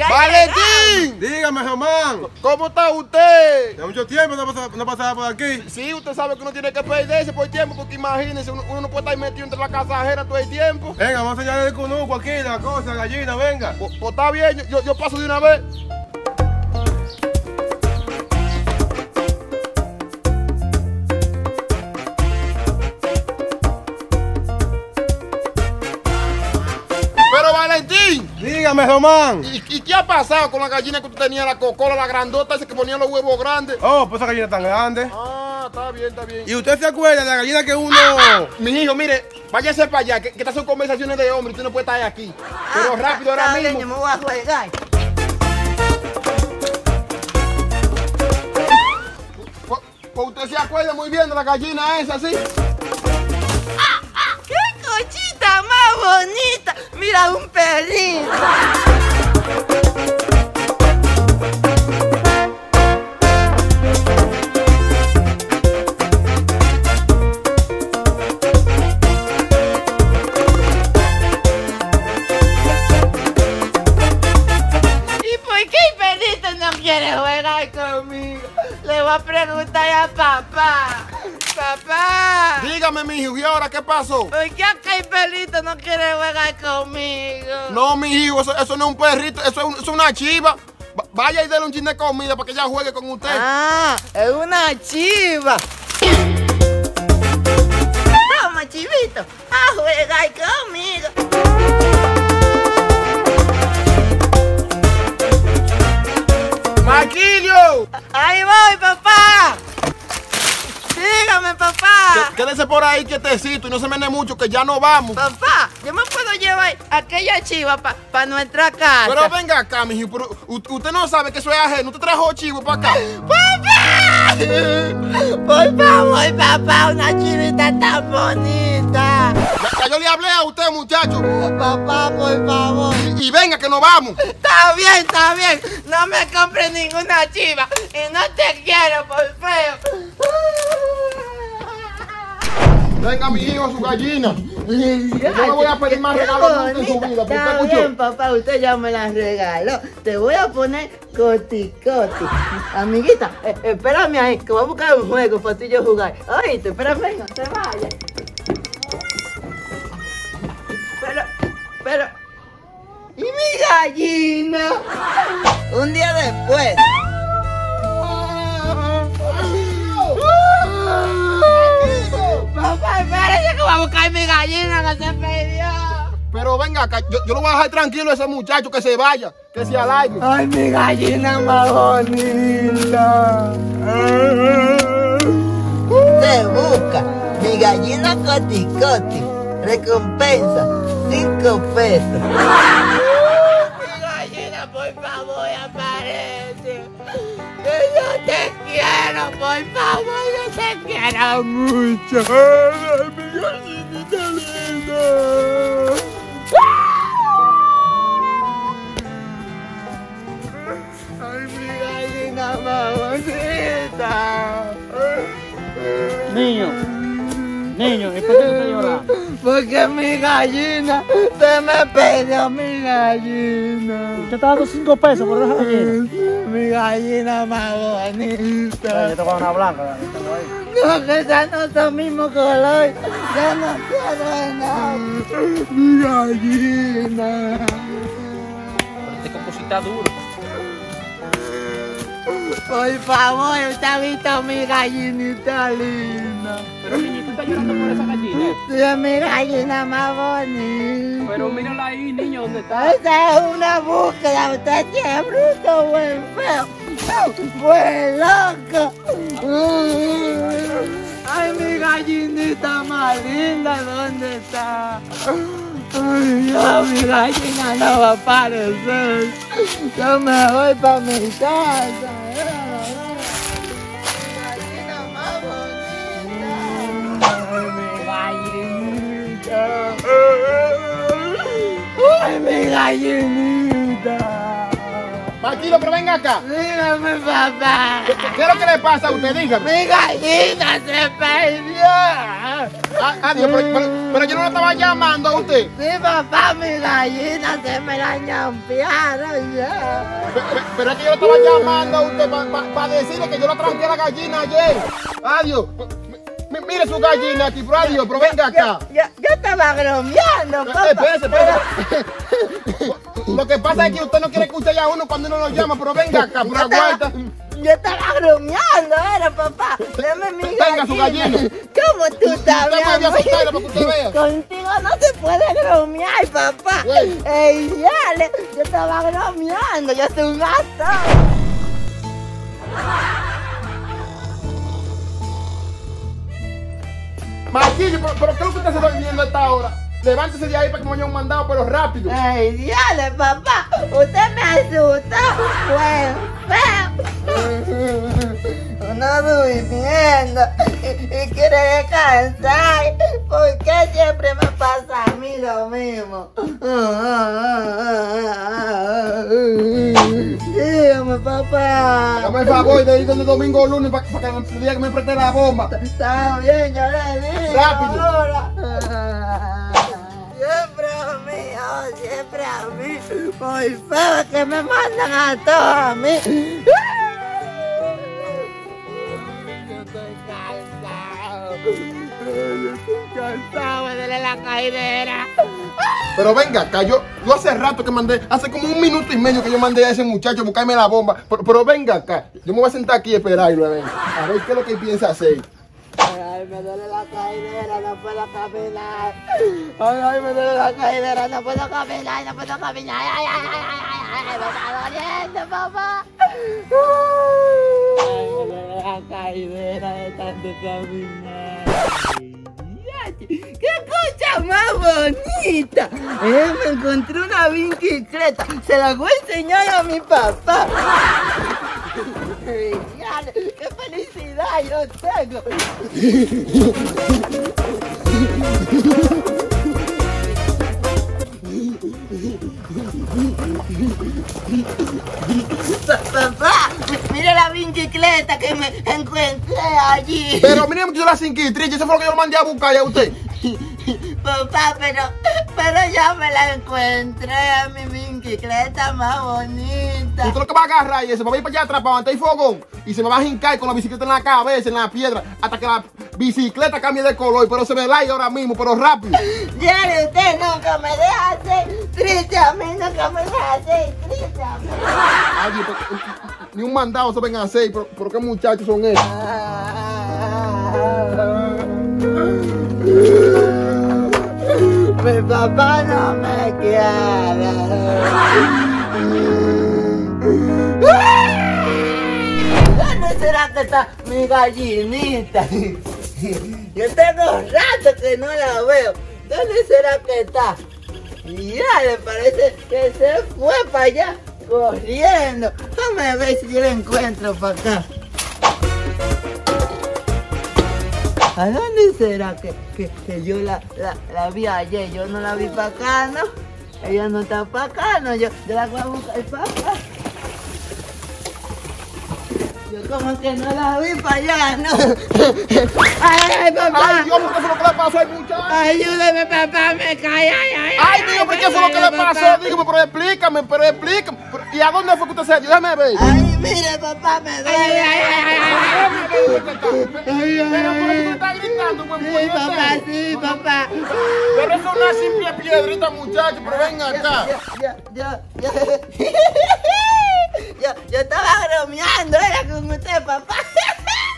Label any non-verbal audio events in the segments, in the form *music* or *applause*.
Ya ¡Valentín! Dígame, Germán. ¿Cómo está usted? De mucho tiempo no pasaba, no pasaba por aquí. Sí, usted sabe que uno tiene que perderse por tiempo, porque imagínese, uno, uno no puede estar metido entre la casa ajena todo el tiempo. Venga, vamos a enseñarle el cunuco aquí, la cosa, gallina, venga. Pues, pues está bien, yo, yo- yo paso de una vez. Dígame. ¿y, y qué ha pasado con la gallina que tú tenías, la cocola, la grandota, esa que ponía los huevos grandes? Oh, pues esa gallina tan grande. Ah, está bien, está bien. ¿Y usted se acuerda de la gallina que uno... Mi hijo, mire, váyase para allá, que, que estas son conversaciones de hombre, usted no puede estar aquí. Pero rápido ahora Está bien, mismo. yo me voy a jugar. Pues, pues usted se acuerda muy bien de la gallina esa, ¿sí? ¡Qué cochita más bonita! Mira, un perrito. ¿Y por qué el perrito no quiere jugar conmigo? Le voy a preguntar a papá. Dígame, mi hijo, ¿y ahora qué pasó? ¿Por qué aquel perrito no quiere jugar conmigo? No, mi hijo, eso, eso no es un perrito, eso es, un- eso es una chiva. Va- Vaya y déle un chin de comida para que ella juegue con usted. Ah, es una chiva. Toma, chivito, a jugar conmigo. ¡Maquillo! Ahí voy, papá. Dígame, papá. Quédese por ahí quietecito y no se mene mucho, que ya no vamos. Papá, yo me puedo llevar aquella chiva para nuestra casa. Pero venga acá, mi hijo, pero u- usted no sabe que eso es ajeno. Usted trajo chivo para acá. ¡Papá! Por favor, papá, una chivita tan bonita. Ya, yo le hablé a usted, muchacho. Papá, por favor. Y venga, que nos vamos. Está bien, está bien. No me compres ninguna chiva. Y no te quiero por feo. Venga, mi hijo, su gallina. Yo no voy a pedir más regalos nunca en su vida. ¿Usted Está bien, papá, usted ya me la regaló. Te voy a poner coti coti. Amiguita, eh, espérame ahí, que voy a buscar un juego para ti yo jugar. Oíste, espérame, no te vayas. Pero, pero. ¿Y mi gallina? Un día después. Papá, espérate que voy a buscar mi gallina que se perdió. Pero venga acá, yo, yo lo voy a dejar tranquilo a ese muchacho que se vaya, que se alargue. Ay, mi gallina más bonita. Se busca mi gallina coti coti. Recompensa, cinco pesos. Mi gallina, por favor, aparece. Que yo te quiero, por favor, yo te quiero mucho. Ay, mi gallinita linda. Ay, mi gallina más bonita. Niño, niño, ¿y por qué tú estás llorando? Porque mi gallina se me perdió mi gallina. Usted está dando cinco pesos por esa gallina. *laughs* Mi gallina más bonita. Yo te voy a una blanca. No, que ya no son mismo color. Ya no quiero nada. Mi gallina. Pero este composita duro. Por favor, usted ha visto mi gallinita linda. Estás llorando por esa gallina. Sí, es mi gallina más bonita. Pero mírala ahí, niño, ¿dónde está? Esa es una búsqueda, usted tiene bruto, buen feo, buen loco. Ay, mi gallinita más linda, ¿dónde está? Ay, ya mi gallina no va a aparecer. Yo me voy para mi casa. Ay, mi gallinita. tranquilo, pero venga acá. Dígame, papá. ¿Qué, es lo que le pasa a usted? Dígame. Mi gallina se perdió. Ah, adiós, pero, pero- pero yo no lo estaba llamando a usted. Sí, papá, mi gallina se me la ñampearon ya. Pe- pe- Pero es que yo lo estaba llamando a usted para decirle que yo la a la gallina ayer. Adiós. Mire su gallina aquí, pero venga acá. Yo, yo estaba bromeando, Eh, papá. Espérese, espérese. *laughs* Lo que pasa es que usted no quiere escuchar ya a uno cuando uno lo llama, pero venga acá, pero Yo aguanta. yo estaba bromeando, era papá. Dame mi Tenga su gallina. ¿Cómo tú estás, Usted usted vea. *laughs* Contigo no se puede bromear, papá. Ey, dale, yo estaba bromeando, yo soy un gato. Marquillo, pero, pero ¿qué lo que usted se está viendo a esta hora? Levántese de ahí para que me haya un mandado, pero rápido. Ey, dale, papá, usted me asustó. Fue feo. Uno durmiendo y quiere descansar. ¿Por qué siempre me pasa a mí lo mismo? Dígame, papá. Dame el favor de ir donde domingo o lunes para, que me diga que me preste la bomba. Está bien, yo le digo. Rápido. ahora. Siempre a mí, oh, siempre a mí. Por favor, que me mandan a todos a mí. Yo estoy cansado. Yo estoy cansado, me duele la caidera. Pero venga acá, yo, yo hace rato que mandé, hace como un minuto y medio que yo mandé a ese muchacho a buscarme la bomba. Pero, pero venga acá, yo me voy a sentar aquí y esperarlo, a ver, qué es lo que piensa hacer. Ay, me duele la caidera, no puedo caminar. Ay, ay, me duele la caidera, no puedo caminar, no puedo caminar. Ay, ay, ay, ay, ay, ay, ay, me está doliendo, papá. Ay, me duele la caidera de tanto caminar. ¡Qué cosa más bonita! Eh, me encontré una bicicleta. Se la voy a enseñar a mi papá. *laughs* ¡Qué felicidad yo tengo! Pa- Papá, mira la bicicleta que me encontré allí. Pero mire mucho la cinquitrilla, eso fue lo que yo mandé a buscar ya a usted. Papá, pero, pero ya me la encontré, mi bicicleta más bonita. Usted lo que va a agarrar y se va a ir para allá atrás para aguantar el fogón y se me va a hincar con la bicicleta en la cabeza, en la piedra, hasta que la bicicleta cambie de color, pero se me la ahora mismo, pero rápido. Jerry, usted nunca me deja ser triste a mí, nunca me deja ser triste a mí. Ay, ni un mandado se ven a hacer, pero, pero qué muchachos son esos. Mi papá no me quiere. ¿Dónde será que está mi gallinita? Yo tengo rato que no la veo. ¿Dónde será que está? Ya le parece que se fue para allá corriendo. Déjame ver si yo la encuentro para acá. ¿A dónde será que, que, que yo la, la, la vi ayer? Yo no la vi para acá, ¿no? Ella no está para acá, ¿no? Yo, yo la voy a buscar para acá. Yo como que no la vi para allá, ¿no? *laughs* ¡Ay, ay, papá! Ay, Dios, ¿por qué fue lo que le pasó al muchacho? Ayúdame, papá, me cae, ay, ay, Ay, Dios, ¿por qué fue lo que le pasó? Dígame, pero explícame, pero explícame. ¿Y a dónde fue que usted se? Déjame ver. Ay, mire, papá, me duele. Ay, ay, ay, ay, Ay, ay, Pero por eso ay. tú estás gritando, pues, Sí, pues, papá, sí, papá. Pero eso es una simple piedrita, muchacho, pero venga acá. Yo, yo, yo, yo, yo estaba bromeando, era con usted, papá. *laughs*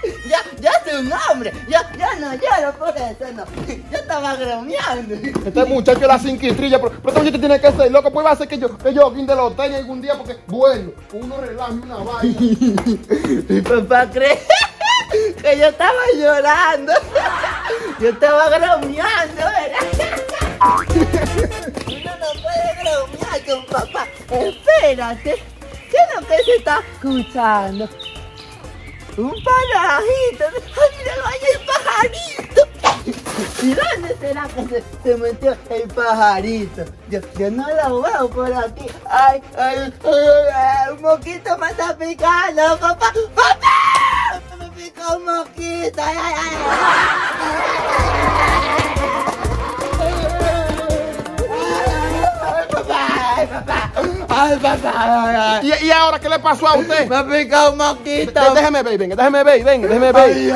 Yo, yo soy un hombre, yo, yo no lloro por eso, no. Yo estaba bromeando. Este muchacho es la cinquitrilla, pero, pero este muchacho tiene que ser loco, pues va a ser que yo, que yo de los tenis algún día, porque bueno, relajes y una vaina. *laughs* Mi papá cree que yo estaba llorando. Yo estaba bromeando, ¿verdad? Uno no puede bromear con papá. Espérate, ¿qué es lo que se está escuchando? Un pajarito. ¡Ay, mira, vaya el pajarito! ¿Y dónde será que se, se metió el pajarito? Yo, yo no lo veo por aquí. Ay, ay, ay, un moquito me está picando, papá. ¡Papá! Me picó un moquito. Ay, ay, ay. Papá, papá, ay. ¿Y, y ahora qué le pasó a usted? Me ha picado un moquito. Dé- Déjeme ver, venga, déjeme ver, venga, déjeme ver. ay.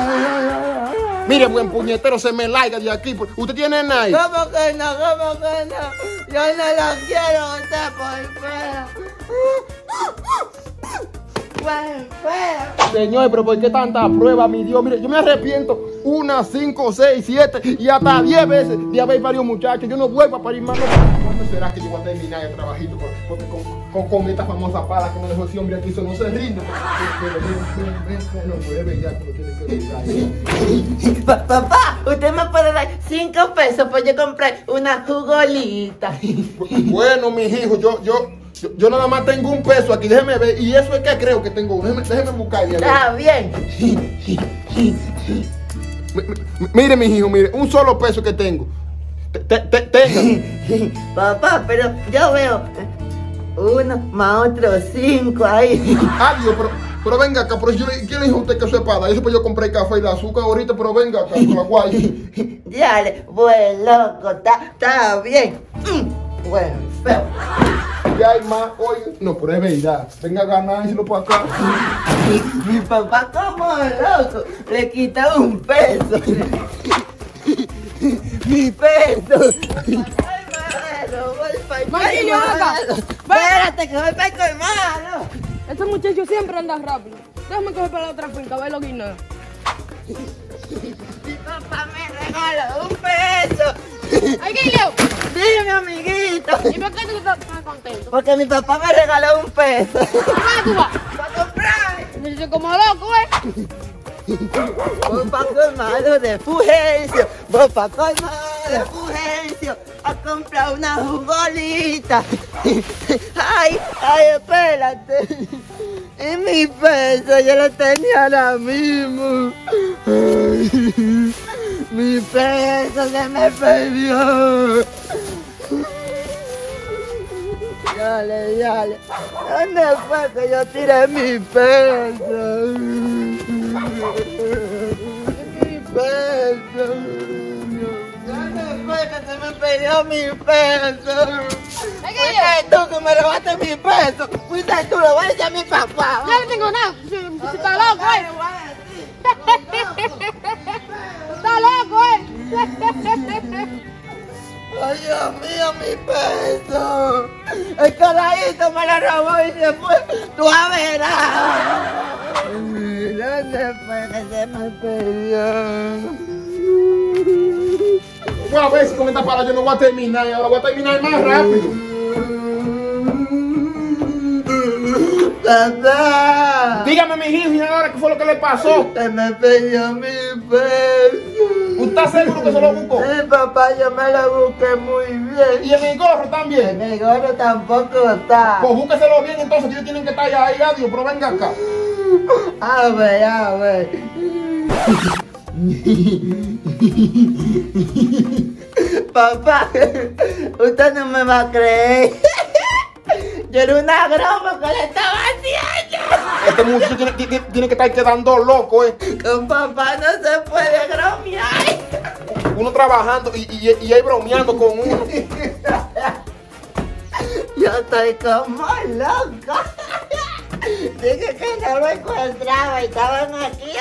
Mire, buen puñetero, se me laiga de aquí. ¿Usted tiene Nike? ¿Cómo que no? ¿Cómo que no? Yo no lo quiero usted por feo. Pues. Señor, pero ¿por qué tanta prueba, mi Dios? Mire, yo me arrepiento una, cinco, seis, siete y hasta diez veces de haber parido muchachos. Yo no vuelvo a parir más. ¿Cuándo será que yo voy a terminar el trabajito con, con, con, con- esta famosa pala que me dejó ese hombre aquí? Eso no se rinde. Papá, usted me puede dar cinco pesos por yo comprar una jugolita. Bueno, mis hijos, yo, yo, yo, yo nada más tengo un peso aquí, déjeme ver. Y eso es que creo que tengo. Déjeme, déjeme buscar. Está bien. M- m- Mire, mis hijos, mire, un solo peso que tengo. Te- te- te- Tenga. *laughs* Papá, pero yo veo uno más otro cinco ahí. *laughs* Adiós, pero, pero venga acá, pero yo, ¿quién le dijo a usted que eso es para? Eso pues yo compré café y la azúcar ahorita, pero venga acá, con la guay. *laughs* Dale, buen loco, está bien. Mm, Bueno, feo. Ya hay más, oye. No, pero es verdad. Venga a ganar y se lo para acá. Mi, mi papá como loco le quita un peso. mi peso. *laughs* Acá. Espérate que voy para el colmado. Este muchacho siempre anda rápido. Déjame coger para la otra finca, a ver lo que no. Mi papá me regaló un peso. ¡Ay, Guillo! Dime, amiguito. ¿Y por qué tú estás tan contento? Porque mi papá me regaló un peso. ¿Dónde tú vas? Para comprar. Me dice como loco, ¿eh? Voy pa' colmado de Fulgencio, voy pa' colmado de Fulgencio a comprar una jugolita. Ay, ay, espérate. Y mi peso, yo lo tenía ahora mismo. Ay, mi peso se me perdió. Dale, dale. ¿Dónde fue que yo tiré mi peso? Mi peso. ¿Dónde fue que se me perdió mi peso? Fuiste tú que me robaste mi peso. Fuiste tú, lo voy a decir a mi papá. Yo no tengo nada. Si, si está loco, Dios mío, mi peso. El carajito me lo robó y después tú a verás. ¿Dónde fue que se me perdió? Voy a ver si con esta pala yo no voy a terminar y ahora voy a terminar más rápido. Papá. Dígame, y ahora qué fue lo que le pasó. Se me perdió mi peso. ¿Usted está seguro que se lo buscó? Sí, papá, yo me lo busqué muy bien. Y en el gorro En también. el gorro tampoco está. Pues búsqueselo bien entonces, ellos tienen que estar ahí, adiós, pero venga acá. A ver, a ver. Papá, usted no me va a creer. Era una broma que le estaba haciendo. Este muchacho tiene, tiene- tiene que estar quedando loco, eh. Con papá no se puede bromear. Uno trabajando y, y, y él bromeando con uno. Yo estoy como loca. Dije que no lo encontraba y estaban aquí.